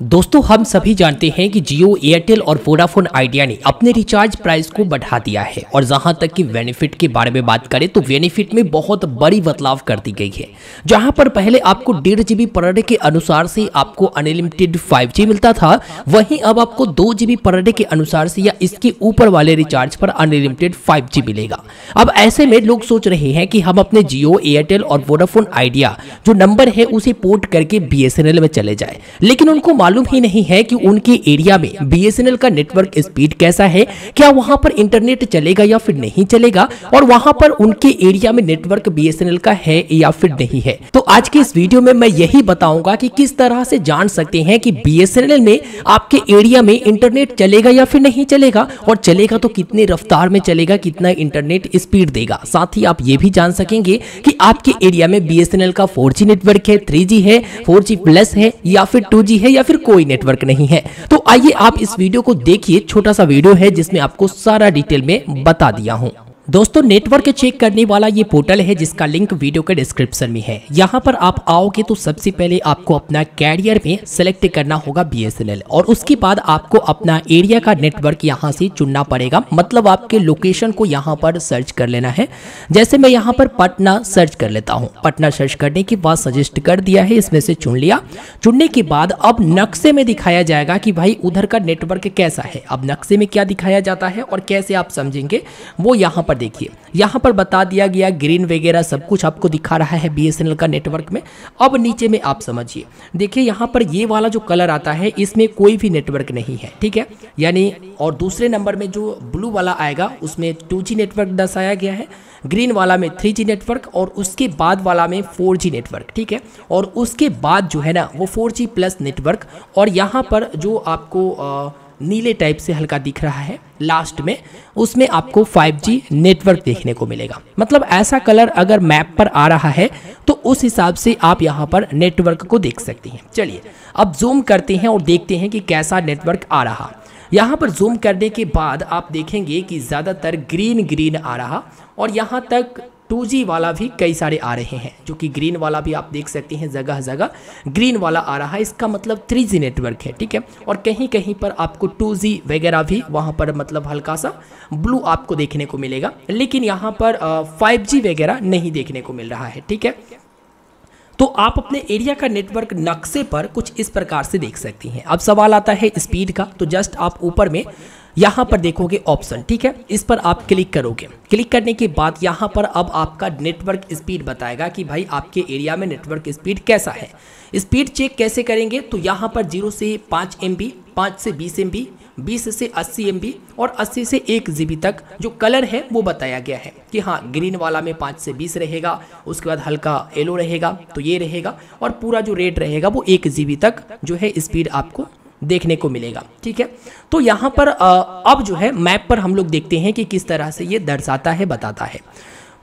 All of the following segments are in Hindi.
दोस्तों, हम सभी जानते हैं कि जियो, एयरटेल और वोडाफोन आइडिया ने अपने रिचार्ज प्राइस को बढ़ा दिया है। और जहाँ तक कि बेनिफिट के बारे में बात करें तो बेनिफिट में बहुत बड़ी बदलाव कर दी गई है। जहाँ पर पहले आपको डेढ़ जीबी पर डे के अनुसार से आपको अनलिमिटेड फाइव मिलता था, वहीं अब आपको दो जीबी पर डे के अनुसार से या इसके ऊपर वाले रिचार्ज पर अनलिमिटेड फाइव मिलेगा। अब ऐसे में लोग सोच रहे हैं कि हम अपने जियो, एयरटेल और वोडाफोन आइडिया जो नंबर है उसे पोर्ट करके BSNL में चले जाए, लेकिन उनको मालूम ही नहीं है कि उनके एरिया में बीएसएनएल का नेटवर्क स्पीड कैसा है, क्या वहाँ पर इंटरनेट चलेगा या फिर नहीं चलेगा, और वहाँ पर उनके एरिया में नेटवर्क बीएसएनएल का है या फिर नहीं है। तो आज के इस वीडियो में मैं यही बताऊँगा कि किस तरह से जान सकते हैं कि बीएसएनएल में आपके एरिया में इंटरनेट चलेगा या फिर नहीं चलेगा, और चलेगा तो कितने रफ्तार में चलेगा, कितना इंटरनेट स्पीड देगा। साथ ही आप ये भी जान सकेंगे कि आपके एरिया में बीएसएनएल का 4G नेटवर्क है 3G है 4G प्लस है, या फिर 2G है, या फिर कोई नेटवर्क नहीं है। तो आइए आप इस वीडियो को देखिए, छोटा सा वीडियो है जिसमें आपको सारा डिटेल में बता दिया हूँ। दोस्तों नेटवर्क चेक करने वाला ये पोर्टल है जिसका लिंक वीडियो के डिस्क्रिप्शन में है। यहाँ पर आप आओगे तो सबसे पहले आपको अपना कैरियर में सेलेक्ट करना होगा बीएसएनएल और उसके बाद आपको अपना एरिया का नेटवर्क यहाँ से चुनना पड़ेगा। मतलब आपके लोकेशन को यहाँ पर सर्च कर लेना है। जैसे मैं यहाँ पर पटना सर्च कर लेता हूँ। पटना सर्च करने के बाद सजेस्ट कर दिया है, इसमें से चुन लिया। चुनने के बाद अब नक्शे में दिखाया जाएगा कि भाई उधर का नेटवर्क कैसा है। अब नक्शे में क्या दिखाया जाता है और कैसे आप समझेंगे, वो यहाँ पर देखिए। यहाँ पर बता दिया गया ग्रीन वगैरह सब कुछ आपको दिखा रहा है बी का नेटवर्क में। अब नीचे में आप समझिए। देखिए यहाँ पर ये वाला जो कलर आता है इसमें कोई भी नेटवर्क नहीं है ठीक है? यानी और दूसरे नंबर में जो ब्लू वाला आएगा उसमें टू नेटवर्क दर्शाया गया है। ग्रीन वाला में थ्री नेटवर्क और उसके बाद वाला में फोर नेटवर्क ठीक है? और उसके बाद जो है ना वो फोर प्लस नेटवर्क और यहाँ पर जो आपको आ, नीले टाइप से हल्का दिख रहा है लास्ट में, उसमें आपको 5G नेटवर्क देखने को मिलेगा। मतलब ऐसा कलर अगर मैप पर आ रहा है तो उस हिसाब से आप यहाँ पर नेटवर्क को देख सकते हैं। चलिए, अब जूम करते हैं और देखते हैं कि कैसा नेटवर्क आ रहा। यहाँ पर जूम करने के बाद आप देखेंगे कि ज़्यादातर ग्रीन ग्रीन आ रहा और यहाँ तक 2G वाला भी कई सारे आ रहे हैं, जो कि ग्रीन वाला भी आप देख सकते हैं जगह जगह। ग्रीन वाला आ रहा है, इसका मतलब 3G नेटवर्क है, ठीक है? और कहीं कहीं पर आपको 2G वगैरह भी वहाँ पर मतलब हल्का सा ब्लू आपको देखने को मिलेगा, लेकिन यहाँ पर फाइव वगैरह नहीं देखने को मिल रहा है, ठीक है? तो आप अपने एरिया का नेटवर्क नक्शे पर कुछ इस प्रकार से देख सकती हैं। अब सवाल आता है स्पीड का तो जस्ट आप ऊपर में यहाँ पर देखोगे ऑप्शन ठीक है? इस पर आप क्लिक करोगे। क्लिक करने के बाद यहाँ पर अब आपका नेटवर्क स्पीड बताएगा कि भाई आपके एरिया में नेटवर्क स्पीड कैसा है। स्पीड चेक कैसे करेंगे? तो यहाँ पर ज़ीरो से पाँच एम बी पाँच से बीस एम बी बीस से अस्सी एम और अस्सी से एक जी तक जो कलर है वो बताया गया है कि हाँ ग्रीन वाला में पाँच से बीस रहेगा, उसके बाद हल्का येलो रहेगा तो ये रहेगा और पूरा जो रेड रहेगा वो एक जी तक जो है स्पीड आपको देखने को मिलेगा, ठीक है? तो यहाँ पर अब जो है, मैप पर हम लोग देखते हैं कि किस तरह से ये दर्शाता है, बताता है।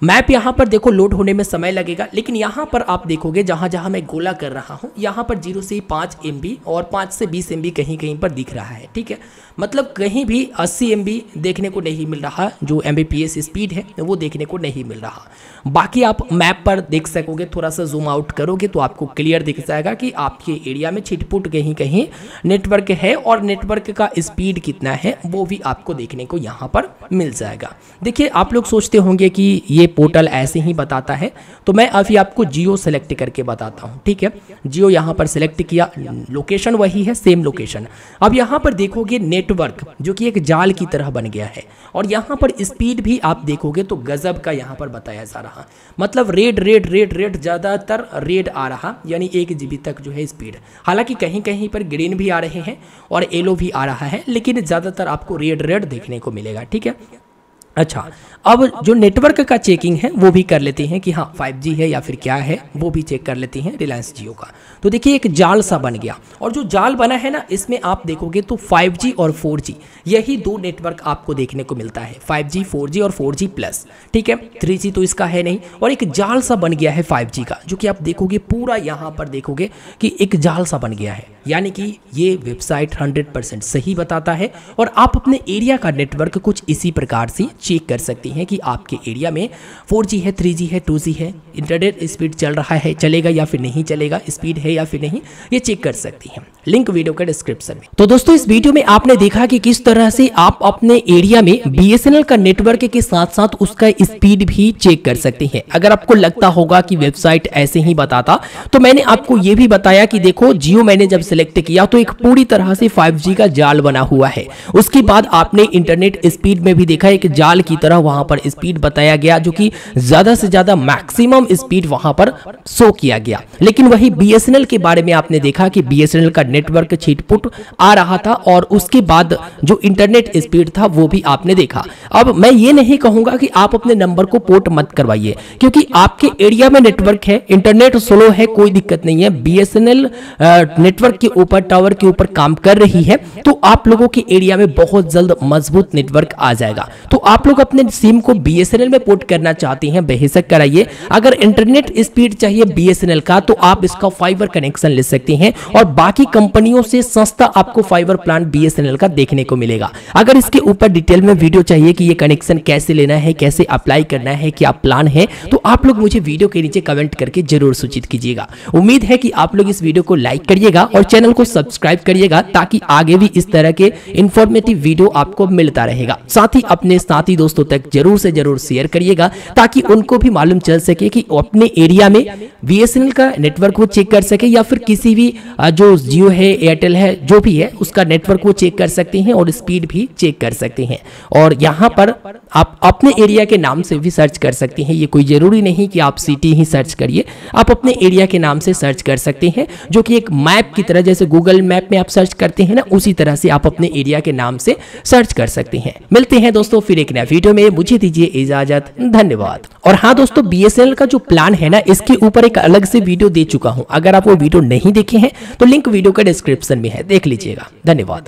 मैप यहाँ पर देखो लोड होने में समय लगेगा, लेकिन यहाँ पर आप देखोगे जहाँ जहाँ मैं गोला कर रहा हूँ, यहाँ पर ज़ीरो से पाँच एम और पाँच से बीस एमबी कहीं कहीं पर दिख रहा है, ठीक है? मतलब कहीं भी 80 एम देखने को नहीं मिल रहा, जो एमबीपीएस स्पीड है, वो देखने को नहीं मिल रहा। बाकी आप मैप पर देख सकोगे, थोड़ा सा जूम आउट करोगे तो आपको क्लियर दिख जाएगा कि आपके एरिया में छिटपुट कहीं कहीं नेटवर्क है और नेटवर्क का स्पीड कितना है, वो भी आपको देखने को यहाँ पर मिल जाएगा। देखिए, आप लोग सोचते होंगे कि ये पोर्टल ऐसे ही बताता है। तो मैं अभी आपको जियो सेलेक्ट करके बताता हूँ, ठीक है? जियो यहाँ पर सेलेक्ट किया, लोकेशन वही है, सेम लोकेशन। अब यहाँ पर देखोगे नेटवर्क, जो कि एक जाल की तरह बन गया है। और यहाँ पर स्पीड भी आप देखोगे तो गजब का यहाँ पर बताया जा रहा। मतलब रेड रेड रेड रेड ज़्यादातर रेड आ रहा, यानी एक जी तक जो है स्पीड। हालाँकि कहीं कहीं पर ग्रीन भी आ रहे हैं और येलो भी आ रहा है, लेकिन ज़्यादातर आपको रेड रेड देखने को मिलेगा, ठीक है? अच्छा अब जो नेटवर्क का चेकिंग है, वो भी कर लेते हैं कि हाँ 5G है या फिर क्या है, वो भी चेक कर लेते हैं रिलायंस जियो का। तो देखिए, एक जाल सा बन गया। और जो जाल बना है ना, इसमें आप देखोगे तो 5G और 4G यही दो नेटवर्क आपको देखने को मिलता है। 5G 4G और 4G प्लस ठीक है? 3G तो इसका है नहीं। और एक जाल सा बन गया है 5G का, जो कि आप देखोगे, पूरा यहाँ पर देखोगे कि एक जाल सा बन गया है। यानी कि ये वेबसाइट हंड्रेड सही बताता है। और आप अपने एरिया का नेटवर्क कुछ इसी प्रकार से चेक कर सकते हैं कि आपके एरिया में 4G है 3G है 2G है। इंटरनेट स्पीड चल रहा है, चलेगा या फिर नहीं चलेगा, स्पीड है या फिर नहीं, ये चेक कर सकती हैं। लिंक वीडियो के डिस्क्रिप्शन में। तो दोस्तों, इस वीडियो में आपने देखा कि किस तरह से आप अपने एरिया में बीएसएनएल का नेटवर्क के साथ साथ उसका स्पीड भी चेक कर सकते हैं। अगर आपको लगता होगा कि वेबसाइट ऐसे ही बताता तो मैंने आपको ये भी बताया कि देखो, जियो मैंने जब सिलेक्ट किया तो एक पूरी तरह से 5G का जाल बना हुआ है। उसके बाद आपने इंटरनेट स्पीड में भी देखा, एक जाल की तरह वहाँ पर स्पीड बताया गया, जो कि ज़्यादा से ज़्यादा मैक्सिमम स्पीड वहाँ पर शो किया गया। लेकिन वही बीएसएनएल के बारे में आपने देखा कि बीएसएनएल का नेटवर्क छिटपुट आ रहा था और उसके बाद जो इंटरनेट स्पीड था वो भी आपने देखा। अब मैं ये नहीं कहूँगा कि आप अपने नंबर को पोर्ट मत करवाइए, क्योंकि आपके एरिया में नेटवर्क है, इंटरनेट स्लो है, कोई दिक्कत नहीं है। बीएसएनएल नेटवर्क के ऊपर, टावर के ऊपर काम कर रही है तो आप लोगों के एरिया में बहुत जल्द मज़बूत नेटवर्क आ जाएगा। तो आप लोग अपने सिम को बीएसएनएल में पोर्ट करना चाहते हैं, बेहिसक कराइए। अगर इंटरनेट स्पीड चाहिए बीएसएनएल का तो आप इसका फाइबर कनेक्शन ले सकते हैं और बाकी कंपनियों से सस्ता आपको फाइबर प्लान बीएसएनएल का देखने को मिलेगा। अगर इसके ऊपर डिटेल में वीडियो चाहिए कि ये कनेक्शन कैसे लेना है, कैसे अप्लाई करना है, क्या प्लान है तो आप लोग मुझे वीडियो के नीचे कमेंट करके ज़रूर सूचित कीजिएगा। उम्मीद है कि आप लोग इस वीडियो को लाइक करिएगा और चैनल को सब्सक्राइब करिएगा ताकि आगे भी इस तरह के इंफॉर्मेटिव वीडियो आपको मिलता रहेगा। साथ ही अपने साथी दोस्तों तक ज़रूर से ज़रूर शेयर करिएगा, ताकि उनको भी मालूम चल सके कि अपने एरिया में बीएसएनएल का नेटवर्क वो चेक कर सके, या फिर किसी भी जो जियो है एयरटेल है, जो भी है, उसका नेटवर्क वो चेक कर सकते हैं और स्पीड भी चेक कर सकते हैं। और यहाँ पर आप अपने एरिया के नाम से भी सर्च कर सकते हैं। ये कोई ज़रूरी नहीं कि आप सिटी ही सर्च करिए। आप अपने एरिया के नाम से सर्च कर सकते हैं, जो कि एक मैप की तरह, जैसे गूगल मैप में आप सर्च करते हैं ना, उसी तरह से आप अपने एरिया के नाम से सर्च कर सकते हैं। मिलते हैं दोस्तों, फिर एक नया वीडियो में मुझे दीजिए इजाज़त। धन्यवाद। और हाँ दोस्तों बीएसएनएल का जो प्लान है ना, इसके ऊपर एक अलग से वीडियो दे चुका हूँ। अगर आप वो वीडियो नहीं देखे हैं तो लिंक वीडियो का डिस्क्रिप्शन में है। देख लीजिएगा। धन्यवाद।